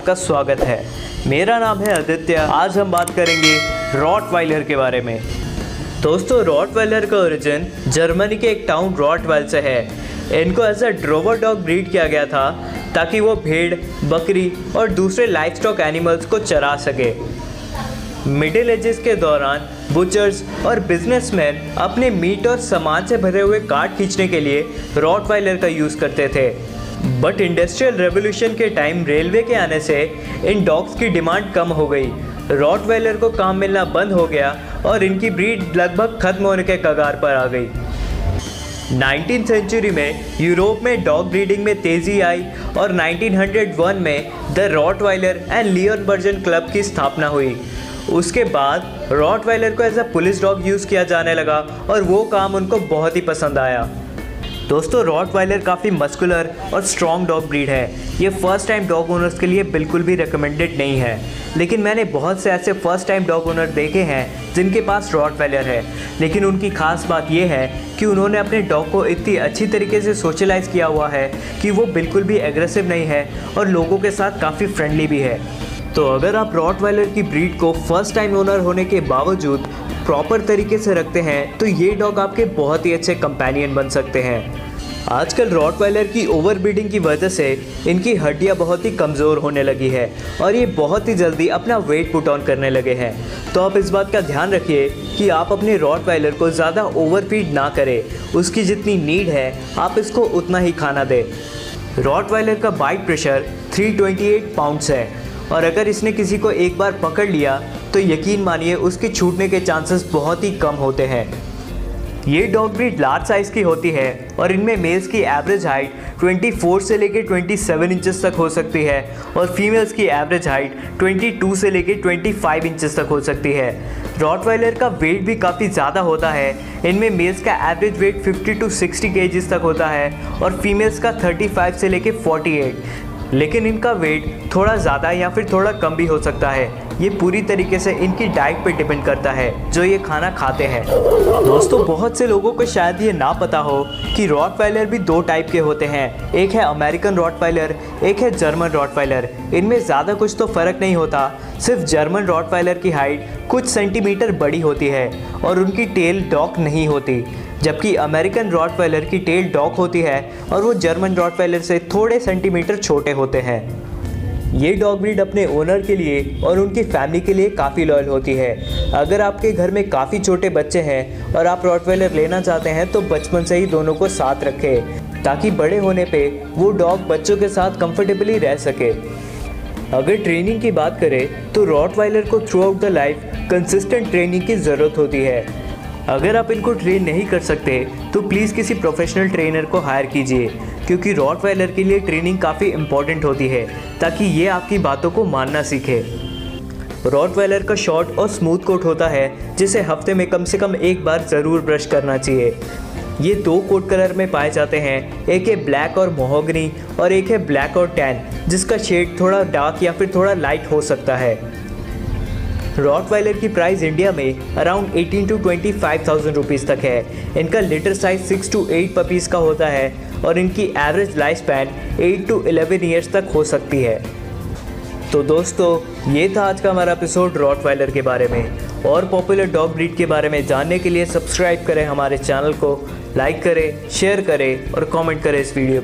का स्वागत है। मेरा नाम है आदित्य। आज हम बात करेंगे रॉटवाइलर के बारे में। दोस्तों, रॉटवाइलर का ओरिजिन जर्मनी के एक टाउन रॉटवाइल से है। इनको as a drover dog breed किया गया था, ताकि वो भेड़, बकरी और दूसरे लाइफ स्टॉक एनिमल्स को चरा सके। मिडिल एजेस के दौरान बुचर्स और बिजनेसमैन अपने मीट और सामान से भरे हुए कार्ड खींचने के लिए रॉटवाइलर का यूज़ करते थे। बट इंडस्ट्रियल रेवोल्यूशन के टाइम रेलवे के आने से इन डॉग्स की डिमांड कम हो गई। रॉटवाइलर को काम मिलना बंद हो गया और इनकी ब्रीड लगभग खत्म होने के कगार पर आ गई। 19th सेंचुरी में यूरोप में डॉग ब्रीडिंग में तेज़ी आई और 1901 में the Rottweiler and Leonberger club की स्थापना हुई। उसके बाद रॉटवाइलर को as a police dog use किया जाने लगा और वो काम उनको बहुत ही पसंद आया। दोस्तों रॉटवाइलर काफ़ी मस्कुलर और स्ट्रॉन्ग डॉग ब्रीड है। ये फ़र्स्ट टाइम डॉग ओनर्स के लिए बिल्कुल भी रिकमेंडेड नहीं है। लेकिन मैंने बहुत से ऐसे फ़र्स्ट टाइम डॉग ओनर देखे हैं, जिनके पास रॉटवाइलर है। लेकिन उनकी खास बात यह है कि उन्होंने अपने डॉग को इतनी अच्छी तरीके से सोशलाइज किया हुआ है कि वो बिल्कुल भी एग्रेसिव नहीं है और लोगों के साथ काफ़ी फ्रेंडली भी है। तो अगर आप रॉटवाइलर की ब्रीड को फ़र्स्ट टाइम ओनर होने के बावजूद प्रॉपर तरीके से रखते हैं तो ये डॉग आपके बहुत ही अच्छे कंपेनियन बन सकते हैं। आजकल रॉटवाइलर की ओवर ब्रीडिंग की वजह से इनकी हड्डियाँ बहुत ही कमज़ोर होने लगी है और ये बहुत ही जल्दी अपना वेट पुट ऑन करने लगे हैं। तो आप इस बात का ध्यान रखिए कि आप अपने रॉटवाइलर को ज़्यादा ओवर फ़ीड ना करें। उसकी जितनी नीड है, आप इसको उतना ही खाना दें। रॉटवाइलर का बाइट प्रेशर 328 पाउंड्स है। और अगर इसने किसी को एक बार पकड़ लिया तो यकीन मानिए उसके छूटने के चांसेस बहुत ही कम होते हैं। ये डॉग ब्रीड लार्ज साइज़ की होती है और इनमें मेल्स की एवरेज हाइट 24 से लेकर 27 इंचेस तक हो सकती है और फीमेल्स की एवरेज हाइट 22 से लेकर 25 इंचेस तक हो सकती है। रॉटवाइलर का वेट भी काफ़ी ज़्यादा होता है। इनमें मेल्स का एवरेज वेट 50 टू 60 के तक होता है और फीमेल्स का 35 से लेकर 48 लेकिन इनका वेट थोड़ा ज़्यादा या फिर थोड़ा कम भी हो सकता है। ये पूरी तरीके से इनकी डाइट पे डिपेंड करता है, जो ये खाना खाते हैं। दोस्तों, बहुत से लोगों को शायद ये ना पता हो कि रॉट भी दो टाइप के होते हैं। एक है अमेरिकन रॉट एक है जर्मन रॉट इनमें ज़्यादा कुछ तो फ़र्क नहीं होता। सिर्फ़ जर्मन रॉट की हाइट कुछ सेंटीमीटर बड़ी होती है और उनकी टेल डॉक नहीं होती। जबकि अमेरिकन रॉटवेलर की टेल डॉक होती है और वो जर्मन रॉटवेलर से थोड़े सेंटीमीटर छोटे होते हैं। ये डॉग ब्रीड अपने ओनर के लिए और उनकी फैमिली के लिए काफ़ी लॉयल होती है। अगर आपके घर में काफ़ी छोटे बच्चे हैं और आप रॉटवेलर लेना चाहते हैं तो बचपन से ही दोनों को साथ रखें, ताकि बड़े होने पे वो डॉग बच्चों के साथ कंफर्टेबली रह सके। अगर ट्रेनिंग की बात करें तो रॉटवाइलर को throughout the life consistent training की ज़रूरत होती है। अगर आप इनको ट्रेन नहीं कर सकते तो प्लीज़ किसी प्रोफेशनल ट्रेनर को हायर कीजिए, क्योंकि रॉट के लिए ट्रेनिंग काफ़ी इंपॉर्टेंट होती है, ताकि ये आपकी बातों को मानना सीखे। रॉट वाइलर का शॉर्ट और स्मूथ कोट होता है, जिसे हफ़्ते में कम से कम एक बार ज़रूर ब्रश करना चाहिए। ये दो कोट कलर में पाए जाते हैं, एक है ब्लैक और मोहोगनी और एक है ब्लैक और टैन जिसका शेड थोड़ा डार्क या फिर थोड़ा लाइट हो सकता है। रॉटवाइलर की प्राइस इंडिया में around 18 to twenty five thousand rupees तक है। इनका लिटर साइज़ 6 टू 8 पपीज़ का होता है और इनकी average life span 8 to 11 years तक हो सकती है। तो दोस्तों, ये था आज का हमारा एपिसोड रॉटवाइलर के बारे में। और पॉपुलर डॉग ब्रीड के बारे में जानने के लिए सब्सक्राइब करें हमारे चैनल को लाइक करें शेयर करें और कमेंट करें इस वीडियो